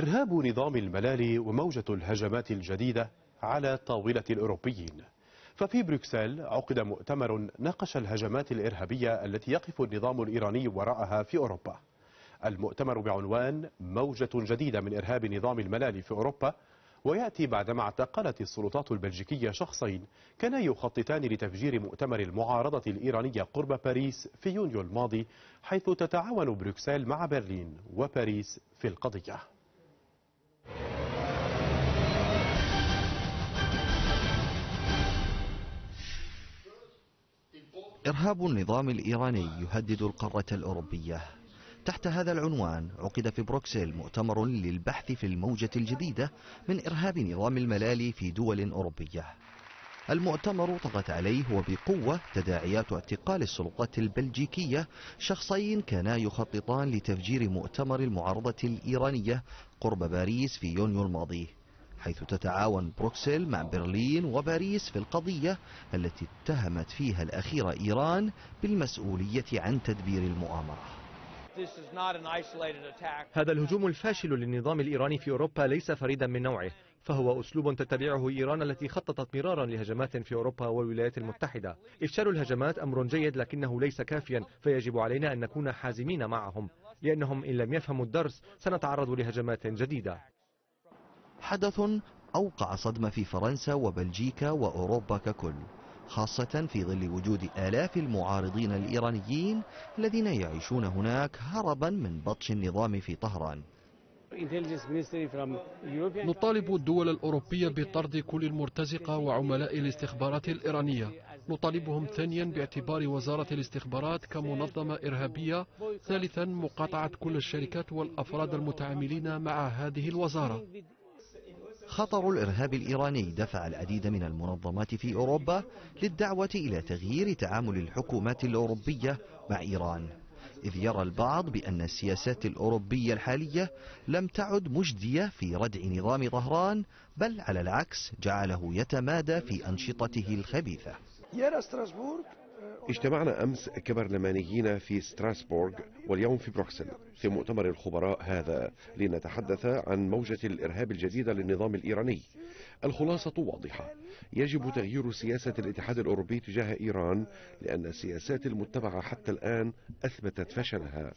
إرهاب نظام الملالي وموجة الهجمات الجديدة على طاولة الأوروبيين. ففي بروكسل عقد مؤتمر ناقش الهجمات الإرهابية التي يقف النظام الإيراني وراءها في أوروبا. المؤتمر بعنوان موجة جديدة من إرهاب نظام الملالي في أوروبا ويأتي بعدما اعتقلت السلطات البلجيكية شخصين كانا يخططان لتفجير مؤتمر المعارضة الإيرانية قرب باريس في يونيو الماضي حيث تتعاون بروكسل مع برلين وباريس في القضية. إرهاب النظام الإيراني يهدد القارة الأوروبية. تحت هذا العنوان عقد في بروكسل مؤتمر للبحث في الموجة الجديدة من إرهاب نظام الملالي في دول أوروبية. المؤتمر طغت عليه وبقوة تداعيات اعتقال السلطات البلجيكية شخصين كانا يخططان لتفجير مؤتمر المعارضة الإيرانية قرب باريس في يونيو الماضي. حيث تتعاون بروكسل مع برلين وباريس في القضية التي اتهمت فيها الأخيرة إيران بالمسؤولية عن تدبير المؤامرة. هذا الهجوم الفاشل للنظام الإيراني في أوروبا ليس فريدا من نوعه فهو أسلوب تتبعه إيران التي خططت مرارا لهجمات في أوروبا والولايات المتحدة. إفشال الهجمات أمر جيد لكنه ليس كافيا فيجب علينا أن نكون حازمين معهم لأنهم إن لم يفهموا الدرس سنتعرض لهجمات جديدة. حدث أوقع صدمة في فرنسا وبلجيكا وأوروبا ككل خاصة في ظل وجود آلاف المعارضين الإيرانيين الذين يعيشون هناك هربا من بطش النظام في طهران. نطالب الدول الأوروبية بطرد كل المرتزقة وعملاء الاستخبارات الإيرانية. نطالبهم ثانيا باعتبار وزارة الاستخبارات كمنظمة إرهابية ثالثا مقاطعة كل الشركات والأفراد المتعاملين مع هذه الوزارة. خطر الإرهاب الإيراني. دفع العديد من المنظمات في أوروبا للدعوة إلى تغيير تعامل الحكومات الأوروبية مع إيران. إذ يرى البعض بأن السياسات الأوروبية الحالية لم تعد مجدية في ردع نظام طهران بل على العكس جعله يتمادى في أنشطته الخبيثة. اجتمعنا أمس كبرلمانيين في ستراسبورغ واليوم في بروكسل في مؤتمر الخبراء هذا لنتحدث عن موجة الإرهاب الجديدة للنظام الإيراني. الخلاصة واضحة. يجب تغيير سياسة الاتحاد الأوروبي تجاه إيران لأن السياسات المتبعة حتى الآن أثبتت فشلها.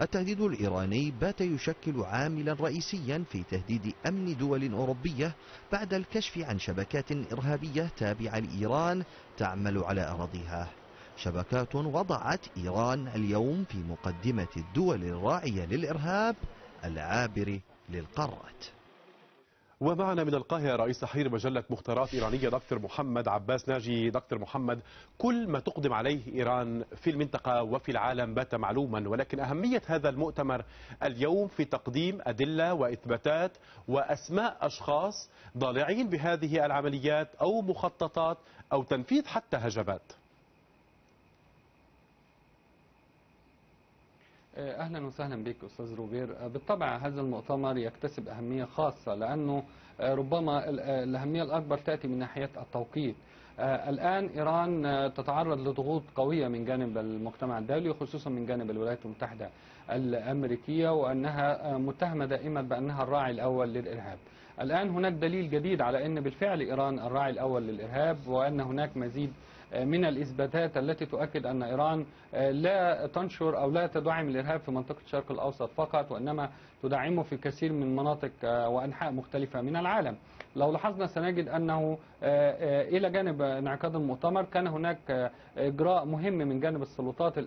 التهديد الإيراني بات يشكل عاملا رئيسيا في تهديد أمن دول أوروبية بعد الكشف عن شبكات إرهابية تابعة لإيران تعمل على أراضيها. شبكات وضعت إيران اليوم في مقدمة الدول الراعية للإرهاب العابر للقارات. ومعنا من القاهرة رئيس تحرير مجلة مختارات إيرانية دكتور محمد عباس ناجي. دكتور محمد كل ما تقدم عليه إيران في المنطقة وفي العالم بات معلوما ولكن أهمية هذا المؤتمر اليوم في تقديم أدلة وإثباتات وأسماء أشخاص ضالعين بهذه العمليات أو مخططات أو تنفيذ حتى هجمات. أهلا وسهلا بك أستاذ روبير. بالطبع هذا المؤتمر يكتسب أهمية خاصة لأنه ربما الأهمية الأكبر تأتي من ناحية التوقيت. الآن إيران تتعرض لضغوط قوية من جانب المجتمع الدولي وخصوصا من جانب الولايات المتحدة الأمريكية وأنها متهمة دائما بأنها الراعي الأول للإرهاب. الآن هناك دليل جديد على إن بالفعل إيران الراعي الأول للإرهاب وأن هناك مزيد من الإثباتات التي تؤكد أن إيران لا تنشر أو لا تدعم الإرهاب في منطقة الشرق الأوسط فقط وإنما تدعمه في كثير من مناطق وأنحاء مختلفة من العالم. لو لاحظنا سنجد أنه إلى جانب انعقاد المؤتمر كان هناك إجراء مهم من جانب السلطات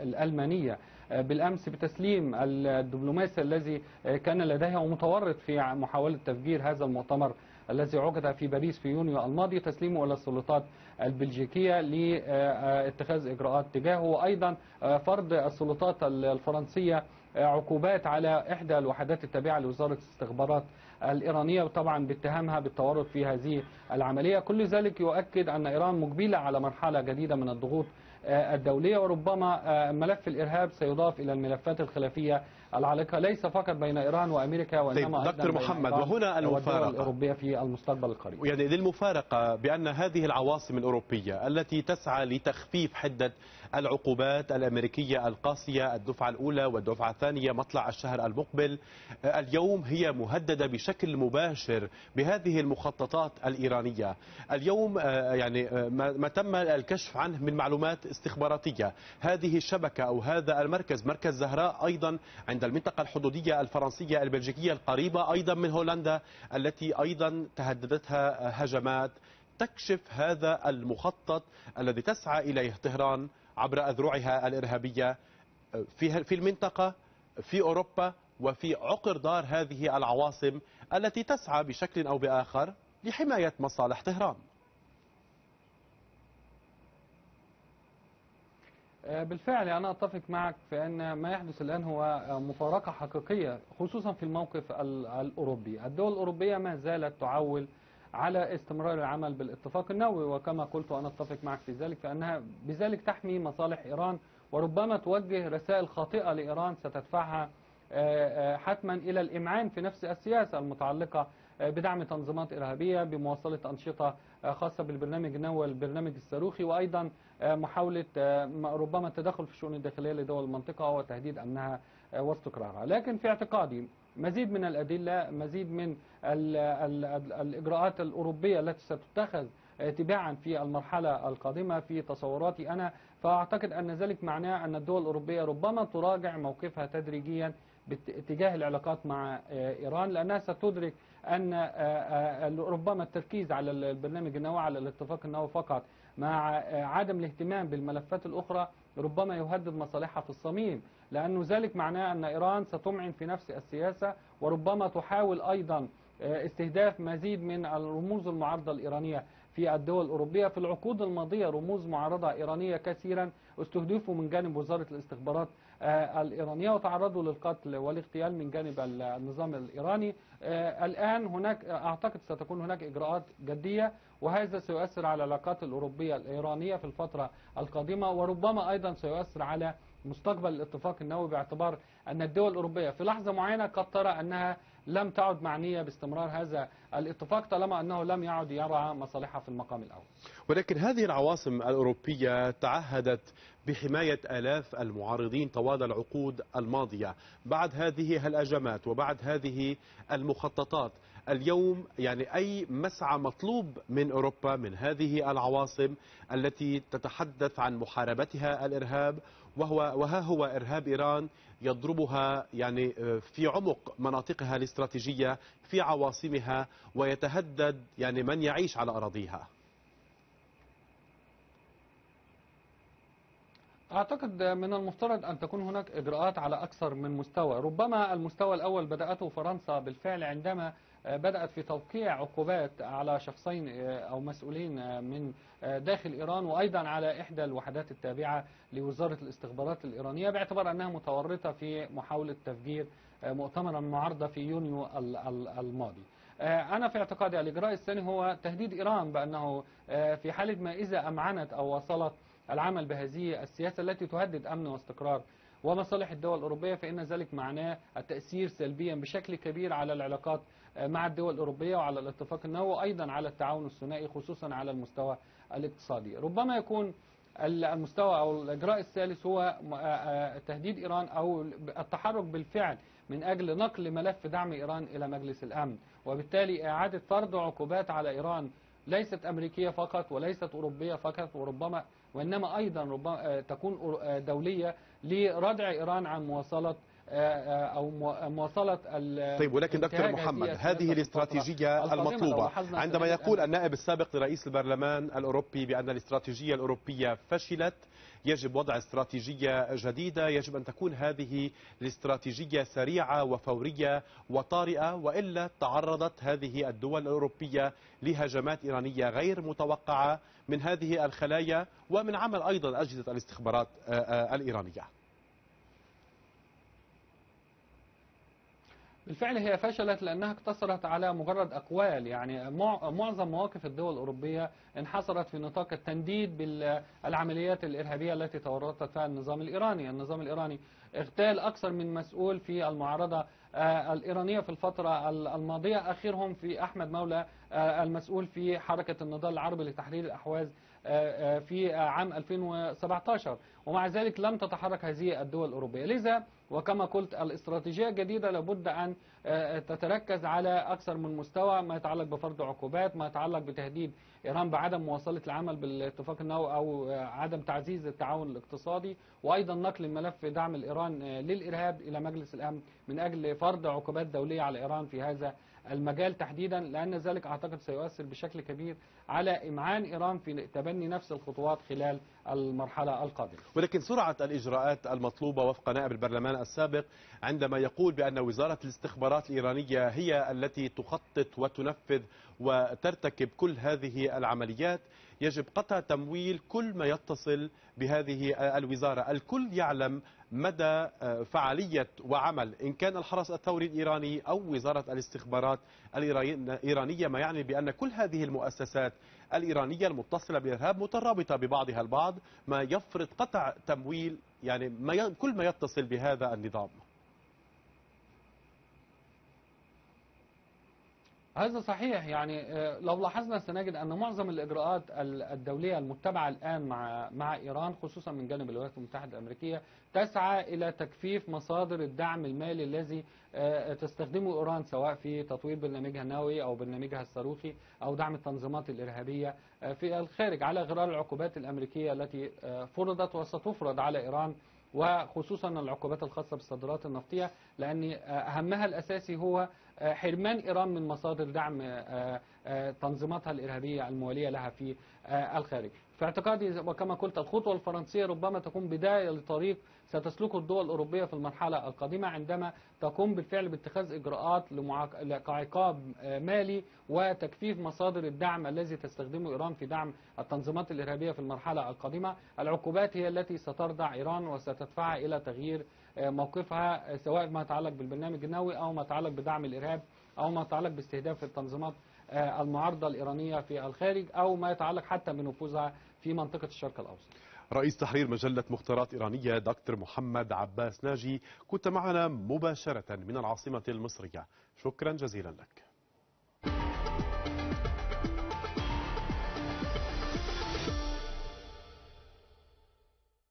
الألمانية. بالأمس بتسليم الدبلوماسي الذي كان لديها ومتورط في محاولة تفجير هذا المؤتمر. الذي عقد في باريس في يونيو الماضي تسليمه إلى السلطات البلجيكية لاتخاذ إجراءات تجاهه. وأيضا فرض السلطات الفرنسية عقوبات على إحدى الوحدات التابعة لوزارة الاستخبارات الإيرانية وطبعا باتهامها بالتورط في هذه العملية. كل ذلك يؤكد أن إيران مقبلة على مرحلة جديدة من الضغوط الدولية. وربما ملف الإرهاب سيضاف إلى الملفات الخلافية العالقة ليس فقط بين إيران وأمريكا وإنما طيب دكتور محمد وهنا المفارقة. الأوروبية في المستقبل القريب. يعني للمفارقة بأن هذه العواصم الأوروبية التي تسعى لتخفيف حدة العقوبات الأمريكية القاسية الدفعة الأولى والدفعة الثانية مطلع الشهر المقبل اليوم هي مهددة بشكل مباشر بهذه المخططات الإيرانية. اليوم آه، يعني آه، ما ما تم الكشف عنه من معلومات استخباراتية. هذه الشبكة أو هذا المركز مركز زهراء أيضا عند المنطقة الحدودية الفرنسية البلجيكية القريبة أيضا من هولندا التي أيضا تهددتها هجمات تكشف هذا المخطط الذي تسعى إليه طهران عبر أذرعها الإرهابية في المنطقة في أوروبا وفي عقر دار هذه العواصم التي تسعى بشكل أو بآخر لحماية مصالح طهران. بالفعل أنا أتفق معك في أن ما يحدث الآن هو آه، مفارقة حقيقية خصوصا في الموقف ال- الأوروبي. الدول الأوروبية ما زالت تعول على استمرار العمل بالاتفاق النووي وكما قلت وأنا أتفق معك في ذلك فأنها بذلك تحمي مصالح إيران وربما توجه رسائل خاطئة لإيران ستدفعها آه، آه، حتما إلى الإمعان في نفس السياسة المتعلقة آه، بدعم تنظيمات إرهابية بمواصلة أنشطة خاصة بالبرنامج النووي والبرنامج الصاروخي وأيضا آه، محاولة آه، ربما التدخل في الشؤون الداخلية لدول المنطقة وتهديد أمنها آه، واستقرارها. لكن في اعتقادي مزيد من الأدلة مزيد من ال ال ال الإجراءات الأوروبية التي ستتخذ تباعا في المرحلة القادمة في تصوراتي أنا فأعتقد أن ذلك معناه أن الدول الأوروبية ربما تراجع موقفها تدريجيا بات- اتجاه العلاقات مع آه، إيران لأنها ستدرك أن آه، آه، ربما التركيز على البرنامج النووي على الاتفاق النووي فقط. مع عدم الاهتمام بالملفات الأخرى ربما يهدد مصالحها في الصميم. لأنه ذلك معناه أن إيران ستمعن في نفس السياسة وربما تحاول أيضا استهداف مزيد من الرموز المعارضة الإيرانية. في الدول الأوروبية في العقود الماضية رموز معارضة إيرانية كثيرا استهدفوا من جانب وزارة الاستخبارات آه، الإيرانية وتعرضوا للقتل والاغتيال من جانب ال- النظام الإيراني. آه، الآن هناك أعتقد ستكون هناك إجراءات جدية وهذا سيؤثر على العلاقات الأوروبية الإيرانية في الفترة القادمة وربما أيضا سيؤثر على مستقبل الاتفاق النووي باعتبار أن الدول الأوروبية في لحظة معينة قد ترى أنها لم تعد معنية باستمرار هذا الاتفاق طالما أنه لم يعد يرى مصالحها في المقام الأول. ولكن هذه العواصم الأوروبية تعهدت بحماية آلاف المعارضين طوال العقود الماضية. بعد هذه الأزمات وبعد هذه المخططات اليوم يعني أي مسعى مطلوب من أوروبا من هذه العواصم التي تتحدث عن محاربتها الإرهاب وهو وها هو إرهاب إيران يضربها يعني في عمق مناطقها الاستراتيجية في عواصمها ويتهدد يعني من يعيش على أراضيها. أعتقد من المفترض أن تكون هناك إجراءات على أكثر من مستوى. ربما المستوى الأول بدأته فرنسا بالفعل عندما بدأت في توقيع عقوبات على شخصين أو مسؤولين من داخل إيران وأيضا على إحدى الوحدات التابعة لوزارة الاستخبارات الإيرانية باعتبار أنها متورطة في محاولة تفجير مؤتمر المعارضة في يونيو الماضي. أنا في اعتقادي الإجراء الثاني هو تهديد إيران بأنه في حالة ما إذا أمعنت أو وصلت العمل بهذه السياسة التي تهدد أمن واستقرار ومصالح الدول الأوروبية فإن ذلك معناه التأثير سلبيا بشكل كبير على العلاقات مع الدول الأوروبية وعلى الاتفاق النووي وأيضا على التعاون الثنائي خصوصا على المستوى الاقتصادي. ربما يكون المستوى أو الإجراء الثالث هو تهديد إيران أو التحرك بالفعل من أجل نقل ملف دعم إيران إلى مجلس الأمن. وبالتالي إعادة فرض عقوبات على إيران ليست أمريكية فقط وليست أوروبية فقط وربما وإنما أيضا ربما تكون دولية لردع إيران عن مواصلة أو مواصلة طيب ولكن دكتور محمد هذه الاستراتيجية المطلوبة. عندما يقول النائب السابق لرئيس البرلمان الأوروبي بأن الاستراتيجية الأوروبية فشلت يجب وضع استراتيجية جديدة يجب أن تكون هذه الاستراتيجية سريعة وفورية وطارئة وإلا تعرضت هذه الدول الأوروبية لهجمات إيرانية غير متوقعة من هذه الخلايا ومن عمل أيضا أجهزة الاستخبارات الإيرانية. بالفعل هي فشلت لأنها اقتصرت على مجرد أقوال. يعني مع- معظم مواقف الدول الأوروبية انحصرت في نطاق التنديد بالعمليات الإرهابية التي تورطت فيها النظام الإيراني. النظام الإيراني اغتال أكثر من مسؤول في المعارضة آه، الإيرانية في الفترة ال- الماضية. آخرهم في أحمد مولى آه، المسؤول في حركة النضال العربي لتحرير الأحواز آه، في عام 2017 ومع ذلك لم تتحرك هذه الدول الأوروبية. لذا وكما قلت الاستراتيجية الجديدة لابد أن آه، تتركز على أكثر من مستوى ما يتعلق بفرض عقوبات ما يتعلق بتهديد إيران بعدم مواصلة العمل بالاتفاق النووي أو آه، عدم تعزيز التعاون الاقتصادي وأيضا نقل ملف دعم الإيران آه، للإرهاب إلى مجلس الأمن من أجل فرض عقوبات دولية على إيران في هذا المجال تحديدا لأن ذلك أعتقد سيؤثر بشكل كبير على إمعان إيران في تبني نفس الخطوات خلال المرحلة القادمة. ولكن سرعة الإجراءات المطلوبة وفق نائب البرلمان السابق عندما يقول بأن وزارة الاستخبارات الإيرانية هي التي تخطط وتنفذ وترتكب كل هذه العمليات يجب قطع تمويل كل ما يتصل بهذه الوزارة. الكل يعلم مدى فعالية وعمل. إن كان الحرس الثوري الإيراني أو وزارة الاستخبارات الإيرانية ما يعني بأن كل هذه المؤسسات الإيرانية المتصلة بالإرهاب مترابطة ببعضها البعض ما يفرض قطع تمويل يعني ما. كل ما يتصل بهذا النظام هذا صحيح. يعني آه، لو لاحظنا سنجد أن معظم الإجراءات ال- الدولية المتبعة الآن مع مع إيران خصوصا من جانب الولايات المتحدة الأمريكية تسعى إلى تكثيف مصادر الدعم المالي الذي آه، تستخدمه إيران سواء في تطوير برنامجها النووي أو برنامجها الصاروخي أو دعم التنظيمات الإرهابية آه، في الخارج على غرار العقوبات الأمريكية التي فرضت وستفرض على إيران وخصوصا العقوبات الخاصة بالصادرات النفطية لأن أهمها الأساسي هو حرمان إيران من مصادر دعم آه، آه، تنظيماتها الإرهابية الموالية لها في آه، الخارج. في اعتقادي وكما قلت الخطوة الفرنسية ربما تكون بداية لطريق ستسلكه الدول الأوروبية في المرحلة القادمة عندما تقوم بالفعل باتخاذ إجراءات لمعاق- كعقاب آه، مالي وتكثيف مصادر الدعم الذي تستخدمه إيران في دعم التنظيمات الإرهابية في المرحلة القادمة. العقوبات هي التي ستردع إيران وستدفعها إلى تغيير آه، موقفها آه، سواء ما يتعلق بالبرنامج النووي أو ما يتعلق بدعم الإرهاب أو ما يتعلق باستهداف التنظيمات آه، المعارضة الإيرانية في الخارج أو ما يتعلق حتى بنفوذها في منطقة الشرق الأوسط. رئيس تحرير مجلة مختارات إيرانية دكتور محمد عباس ناجي كنت معنا مباشرة من العاصمة المصرية شكرا جزيلا لك